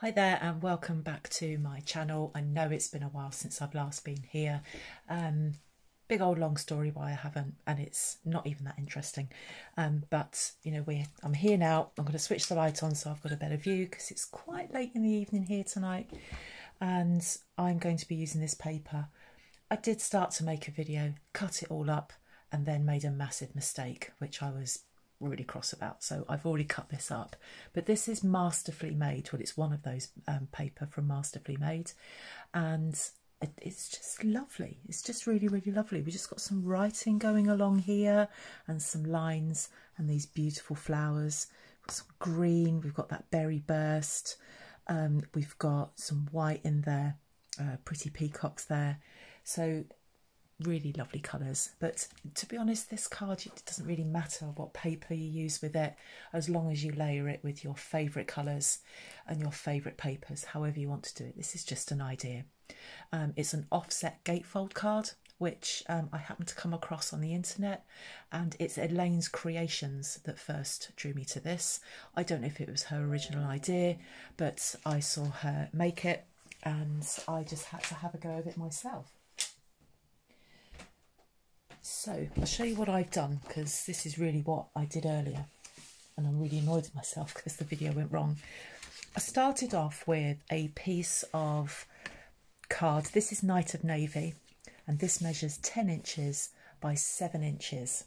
Hi there and welcome back to my channel. I know it's been a while since I've last been here. Um, big old long story why I haven't and it's not even that interesting. Um, but you know, we I'm here now. I'm going to switch the light on so I've got a better view because it's quite late in the evening here tonight and I'm going to be using this paper. I did start to make a video, cut it all up and then made a massive mistake which I was really cross about. So I've already cut this up. But this is masterfully made. Well, it's one of those um, paper from Masterfully Made. And it, it's just lovely. It's just really, really lovely. We just got some writing going along here and some lines and these beautiful flowers. some green. We've got that berry burst. Um, we've got some white in there. Uh, pretty peacocks there. So really lovely colours. But to be honest, this card, it doesn't really matter what paper you use with it, as long as you layer it with your favourite colours and your favourite papers, however you want to do it. This is just an idea. Um, it's an offset gatefold card, which um, I happened to come across on the internet, and it's Elaine's Creations that first drew me to this. I don't know if it was her original idea, but I saw her make it, and I just had to have a go of it myself. So I'll show you what I've done because this is really what I did earlier and I'm really annoyed at myself because the video went wrong. I started off with a piece of card. This is Night of Navy and this measures 10 inches by 7 inches.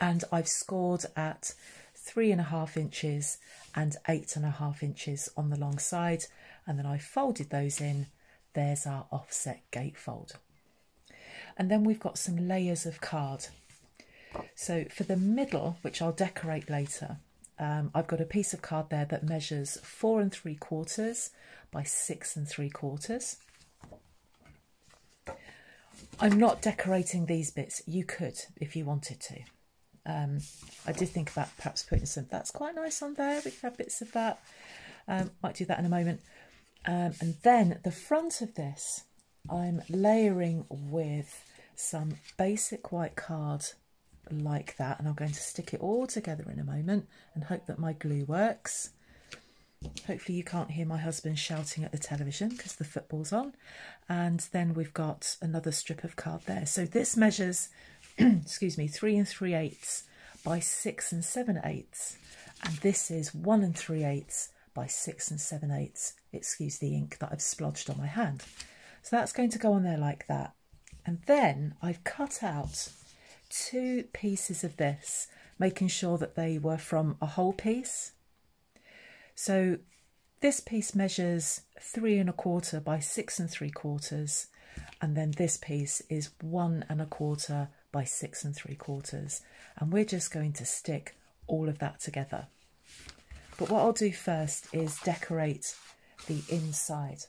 And I've scored at three and a half inches and eight and a half inches on the long side and then I folded those in. There's our offset gatefold. And then we've got some layers of card. So for the middle, which I'll decorate later, um, I've got a piece of card there that measures four and three quarters by six and three quarters. I'm not decorating these bits. You could if you wanted to. Um, I did think about perhaps putting some, that's quite nice on there. We could have bits of that. Um, might do that in a moment. Um, and then the front of this, I'm layering with some basic white card like that and I'm going to stick it all together in a moment and hope that my glue works. Hopefully you can't hear my husband shouting at the television because the football's on. And then we've got another strip of card there. So this measures, excuse me, three and three eighths by six and seven eighths. And this is one and three eighths by six and seven eighths. Excuse the ink that I've splodged on my hand. So that's going to go on there like that. And then I've cut out two pieces of this, making sure that they were from a whole piece. So this piece measures three and a quarter by six and three quarters. And then this piece is one and a quarter by six and three quarters. And we're just going to stick all of that together. But what I'll do first is decorate the inside.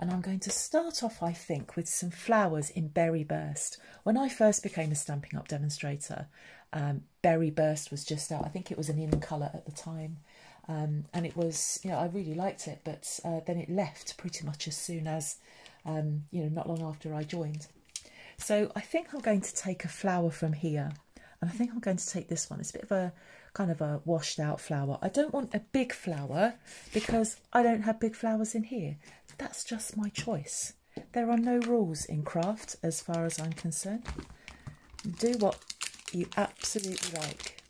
And I'm going to start off, I think, with some flowers in Berry Burst. When I first became a Stampin' Up! demonstrator, um, Berry Burst was just out. I think it was an in colour at the time. Um, and it was, you know, I really liked it, but uh, then it left pretty much as soon as, um, you know, not long after I joined. So I think I'm going to take a flower from here, and I think I'm going to take this one. It's a bit of a kind of a washed out flower. I don't want a big flower because I don't have big flowers in here that's just my choice. There are no rules in craft as far as I'm concerned. Do what you absolutely like.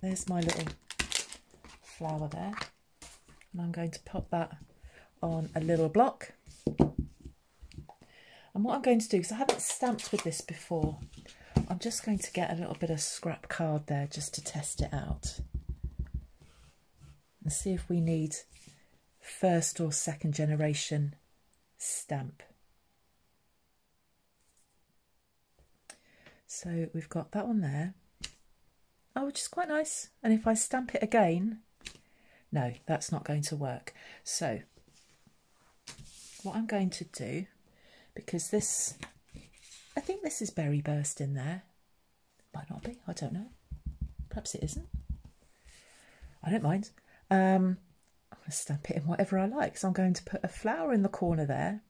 There's my little flower there. And I'm going to pop that on a little block. And what I'm going to do, because I haven't stamped with this before, I'm just going to get a little bit of scrap card there just to test it out. And see if we need first or second generation stamp. So we've got that one there. Oh, which is quite nice. And if I stamp it again, no, that's not going to work. So what I'm going to do, because this, I think this is berry burst in there. Might not be, I don't know. Perhaps it isn't. I don't mind. Um, stamp it in whatever I like. So I'm going to put a flower in the corner there.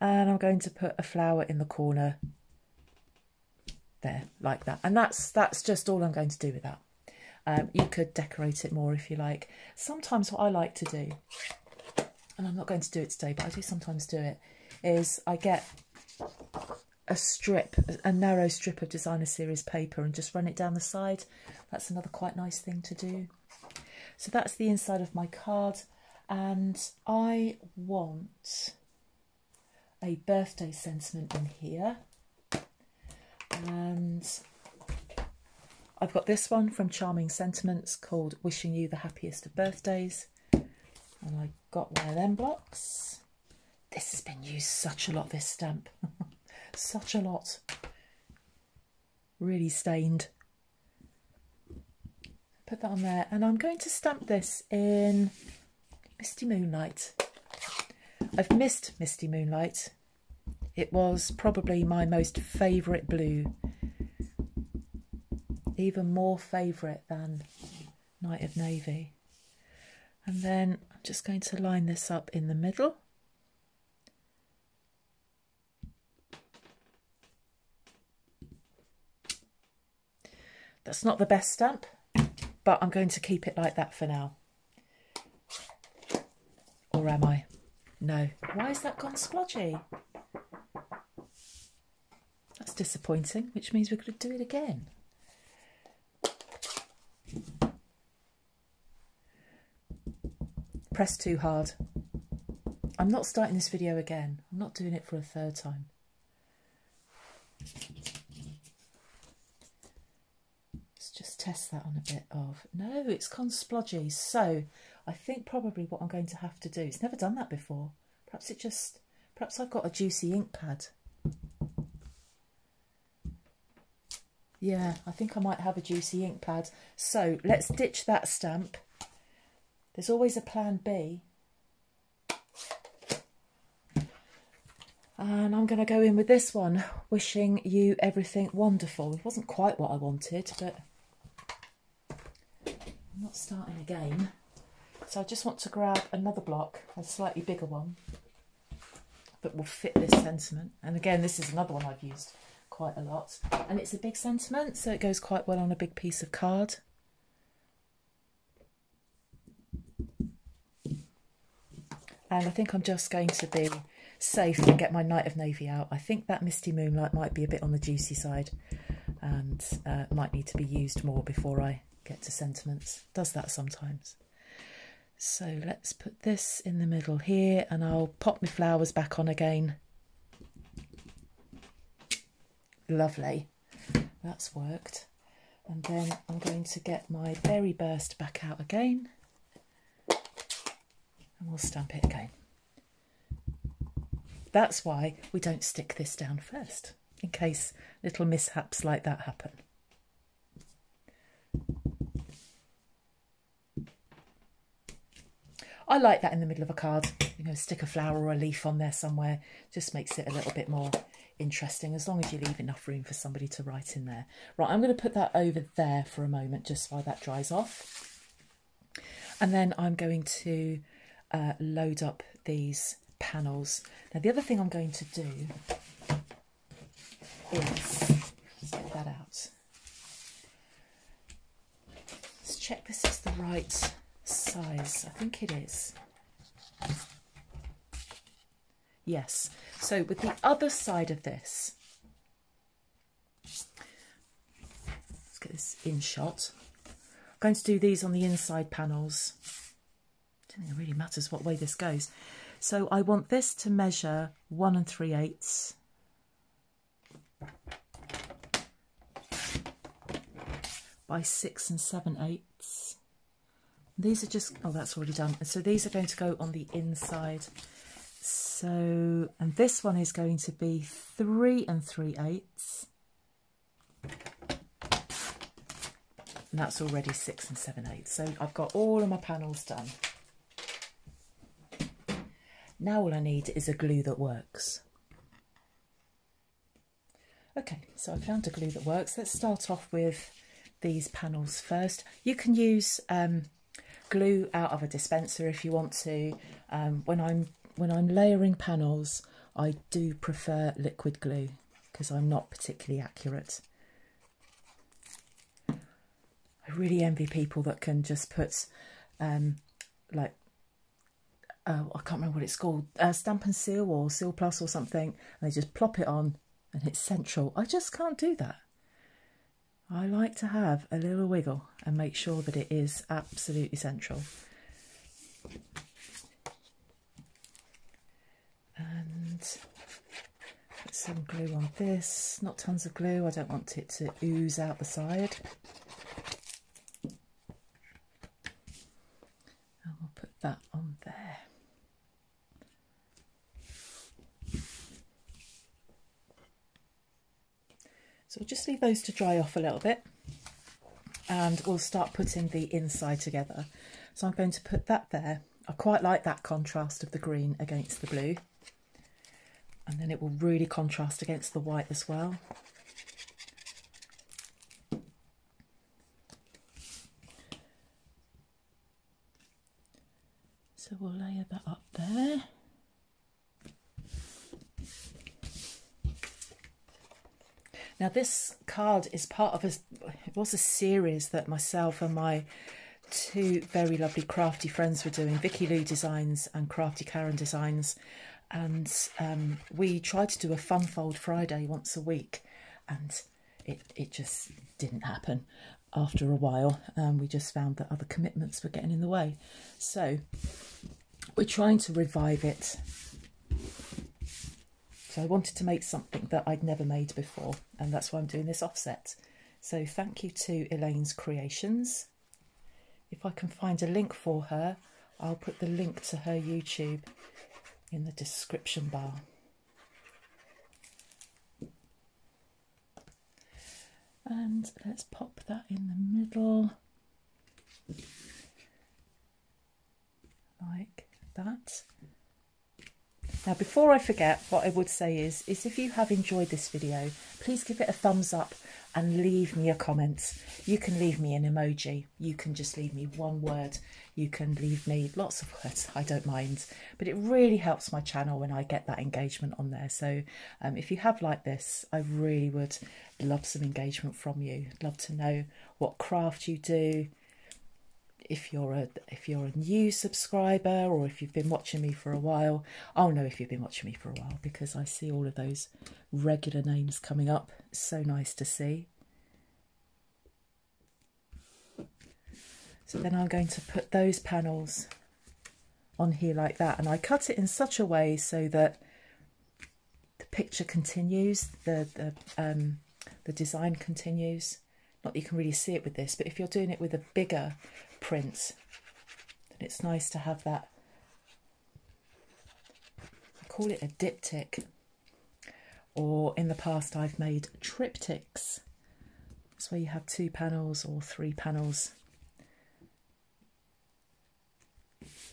And I'm going to put a flower in the corner there, like that. And that's that's just all I'm going to do with that. Um, you could decorate it more if you like. Sometimes what I like to do, and I'm not going to do it today, but I do sometimes do it, is I get a strip, a narrow strip of designer series paper and just run it down the side. That's another quite nice thing to do. So that's the inside of my card and I want a birthday sentiment in here and I've got this one from Charming Sentiments called Wishing You the Happiest of Birthdays and I got one of them blocks. This has been used such a lot, this stamp. such a lot. Really stained. Put that on there and I'm going to stamp this in Misty Moonlight. I've missed Misty Moonlight. It was probably my most favourite blue. Even more favourite than Night of Navy. And then I'm just going to line this up in the middle. That's not the best stamp, but I'm going to keep it like that for now. Or am I? No. Why has that gone splodgy? That's disappointing, which means we're going to do it again. Press too hard. I'm not starting this video again. I'm not doing it for a third time. Let's just test that on a bit of... No, it's gone splodgy. So I think probably what I'm going to have to do, it's never done that before. Perhaps it just, perhaps I've got a juicy ink pad. Yeah, I think I might have a juicy ink pad. So let's ditch that stamp. There's always a plan B. And I'm going to go in with this one, wishing you everything wonderful. It wasn't quite what I wanted, but I'm not starting again. So I just want to grab another block, a slightly bigger one, that will fit this sentiment. And again, this is another one I've used quite a lot. And it's a big sentiment, so it goes quite well on a big piece of card. And I think I'm just going to be safe and get my Night of Navy out. I think that Misty Moonlight might be a bit on the juicy side and uh, might need to be used more before I get to sentiments. Does that sometimes. So let's put this in the middle here and I'll pop my flowers back on again. Lovely, that's worked. And then I'm going to get my berry burst back out again and we'll stamp it again. That's why we don't stick this down first, in case little mishaps like that happen. I like that in the middle of a card. You know, stick a flower or a leaf on there somewhere. Just makes it a little bit more interesting as long as you leave enough room for somebody to write in there. Right, I'm going to put that over there for a moment just while that dries off. And then I'm going to uh, load up these panels. Now the other thing I'm going to do is, get that out. Let's check this is the right size. I think it is. Yes. So with the other side of this, let's get this in shot. I'm going to do these on the inside panels. I don't think it really matters what way this goes. So I want this to measure one and three eighths. by six and seven eighths. These are just, oh, that's already done. So these are going to go on the inside. So, and this one is going to be three and three eighths. And that's already six and seven eighths. So I've got all of my panels done. Now all I need is a glue that works. Okay, so I found a glue that works. Let's start off with these panels first. You can use um, glue out of a dispenser if you want to. Um, when I'm when I'm layering panels, I do prefer liquid glue because I'm not particularly accurate. I really envy people that can just put um, like uh, I can't remember what it's called, uh, Stampin' Seal or Seal Plus or something, and they just plop it on and it's central. I just can't do that. I like to have a little wiggle and make sure that it is absolutely central. And put some glue on this, not tons of glue, I don't want it to ooze out the side. And we'll put that on there. So we'll just leave those to dry off a little bit and we'll start putting the inside together. So I'm going to put that there. I quite like that contrast of the green against the blue. And then it will really contrast against the white as well. So we'll layer that up there. Now this card is part of a, it was a series that myself and my two very lovely crafty friends were doing, Vicky Lou Designs and Crafty Karen Designs. And um, we tried to do a fun fold Friday once a week and it, it just didn't happen after a while. Um, we just found that other commitments were getting in the way. So we're trying to revive it so I wanted to make something that I'd never made before, and that's why I'm doing this offset. So thank you to Elaine's Creations. If I can find a link for her, I'll put the link to her YouTube in the description bar. And let's pop that in the middle, like that. Now, before I forget, what I would say is, is if you have enjoyed this video, please give it a thumbs up and leave me a comment. You can leave me an emoji. You can just leave me one word. You can leave me lots of words. I don't mind. But it really helps my channel when I get that engagement on there. So um, if you have liked this, I really would love some engagement from you. I'd love to know what craft you do, if you're a if you're a new subscriber or if you've been watching me for a while i'll know if you've been watching me for a while because i see all of those regular names coming up. So nice to see. So then i'm going to put those panels on here like that and i cut it in such a way so that the picture continues the the um the design continues. Not that you can really see it with this but if you're doing it with a bigger prints. And it's nice to have that. I call it a diptych. Or in the past, I've made triptychs. That's where you have two panels or three panels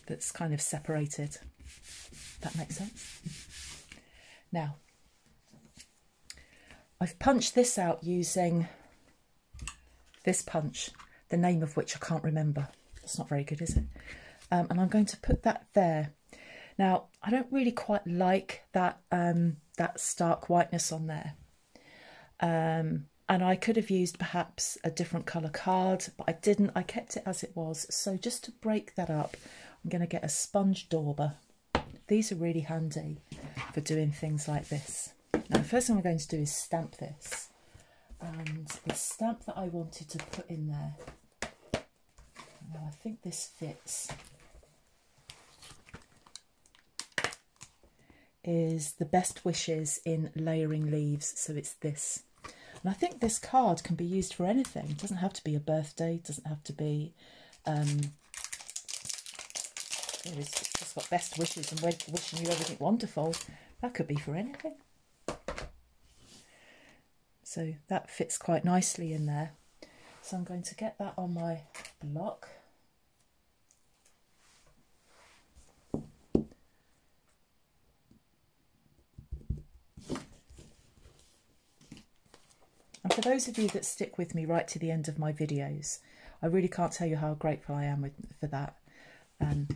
that's kind of separated. That makes sense. Now, I've punched this out using this punch the name of which I can't remember. It's not very good, is it? Um, and I'm going to put that there. Now, I don't really quite like that um, that stark whiteness on there. Um, and I could have used perhaps a different colour card, but I didn't. I kept it as it was. So just to break that up, I'm going to get a sponge dauber. These are really handy for doing things like this. Now, the first thing I'm going to do is stamp this. And the stamp that I wanted to put in there now I think this fits. Is the best wishes in layering leaves, so it's this. And I think this card can be used for anything. It doesn't have to be a birthday, it doesn't have to be um, it's just got best wishes and wishing you everything wonderful. That could be for anything. So that fits quite nicely in there. So I'm going to get that on my block. And for those of you that stick with me right to the end of my videos, I really can't tell you how grateful I am with, for that. Um,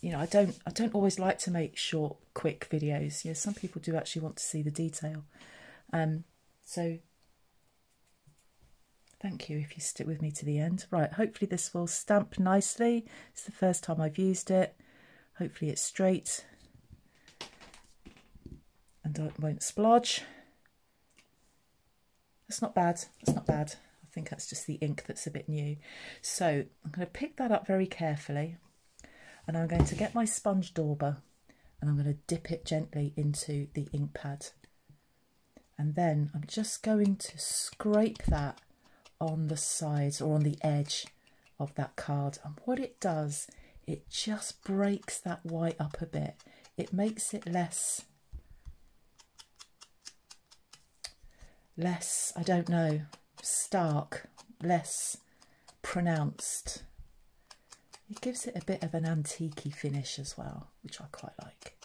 you know, I don't, I don't always like to make short, quick videos. You know, some people do actually want to see the detail. Um, so Thank you if you stick with me to the end. Right, hopefully this will stamp nicely. It's the first time I've used it. Hopefully it's straight and it won't splodge. That's not bad. That's not bad. I think that's just the ink that's a bit new. So I'm going to pick that up very carefully and I'm going to get my sponge dauber and I'm going to dip it gently into the ink pad. And then I'm just going to scrape that on the sides or on the edge of that card. And what it does, it just breaks that white up a bit. It makes it less, less, I don't know, stark, less pronounced. It gives it a bit of an antique finish as well, which I quite like.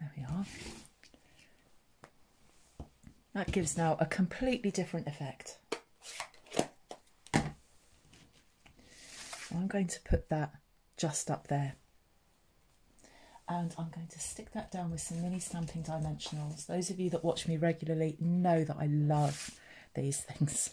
There we are. That gives now a completely different effect. I'm going to put that just up there and I'm going to stick that down with some mini Stampin' Dimensionals. Those of you that watch me regularly know that I love these things.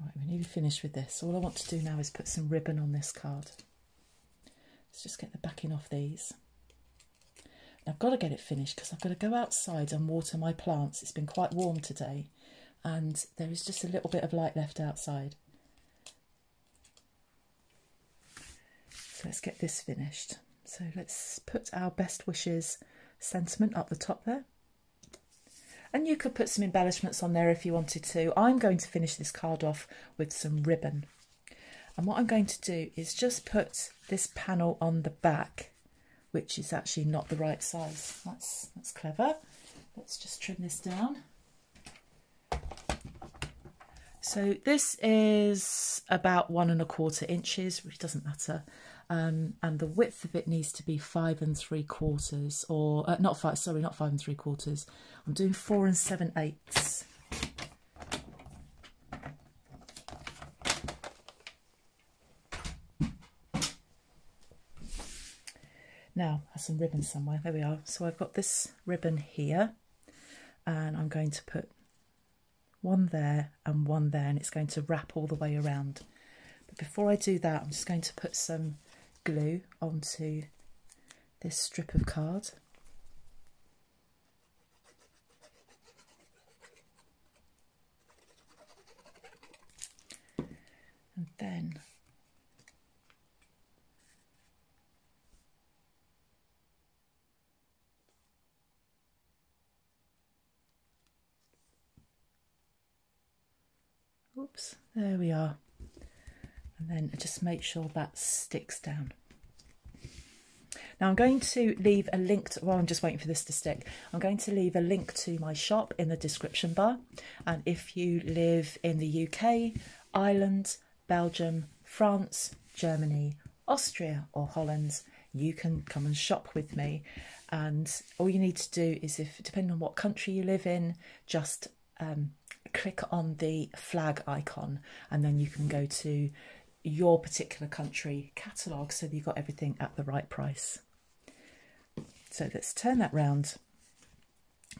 Right, we're nearly finished with this. All I want to do now is put some ribbon on this card. Let's just get the backing off these. I've got to get it finished because I've got to go outside and water my plants. It's been quite warm today and there is just a little bit of light left outside. So let's get this finished. So let's put our best wishes sentiment up the top there. And you could put some embellishments on there if you wanted to. I'm going to finish this card off with some ribbon. And what I'm going to do is just put this panel on the back, which is actually not the right size. That's, that's clever. Let's just trim this down. So this is about one and a quarter inches, which doesn't matter. Um, and the width of it needs to be five and three quarters, or uh, not five, sorry, not five and three quarters. I'm doing four and seven eighths. Now, I have some ribbon somewhere. There we are. So I've got this ribbon here, and I'm going to put one there and one there and it's going to wrap all the way around. But before I do that, I'm just going to put some glue onto this strip of card. And then Oops, there we are. And then just make sure that sticks down. Now I'm going to leave a link to, well I'm just waiting for this to stick, I'm going to leave a link to my shop in the description bar and if you live in the UK, Ireland, Belgium, France, Germany, Austria or Holland, you can come and shop with me and all you need to do is if depending on what country you live in, just um, click on the flag icon and then you can go to your particular country catalogue so that you've got everything at the right price. So let's turn that round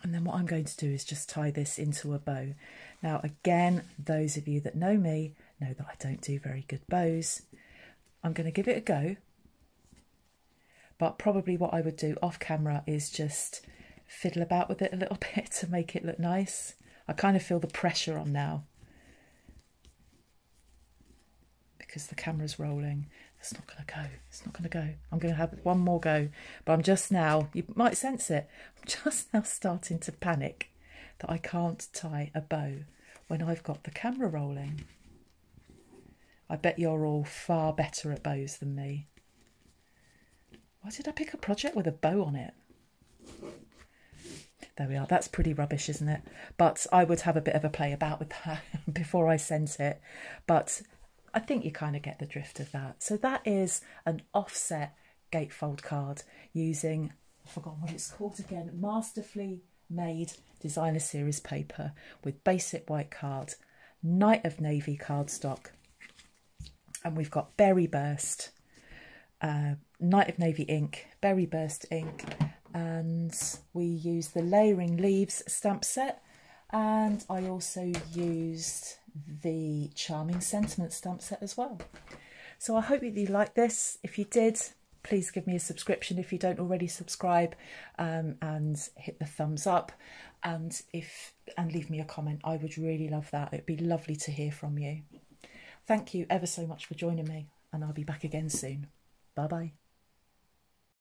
and then what I'm going to do is just tie this into a bow. Now again, those of you that know me know that I don't do very good bows. I'm going to give it a go, but probably what I would do off camera is just fiddle about with it a little bit to make it look nice. I kind of feel the pressure on now because the camera's rolling. It's not going to go. It's not going to go. I'm going to have one more go. But I'm just now, you might sense it, I'm just now starting to panic that I can't tie a bow when I've got the camera rolling. I bet you're all far better at bows than me. Why did I pick a project with a bow on it? There we are. That's pretty rubbish, isn't it? But I would have a bit of a play about with that before I sent it. But I think you kind of get the drift of that. So that is an offset gatefold card using, I've forgotten what it's called again, masterfully made designer series paper with basic white card. Night of Navy cardstock. And we've got Berry Burst, uh, Night of Navy ink, Berry Burst ink, and we use the Layering Leaves stamp set. And I also used the Charming Sentiment stamp set as well. So I hope you like this. If you did, please give me a subscription if you don't already subscribe um, and hit the thumbs up and if and leave me a comment i would really love that it'd be lovely to hear from you thank you ever so much for joining me and i'll be back again soon bye bye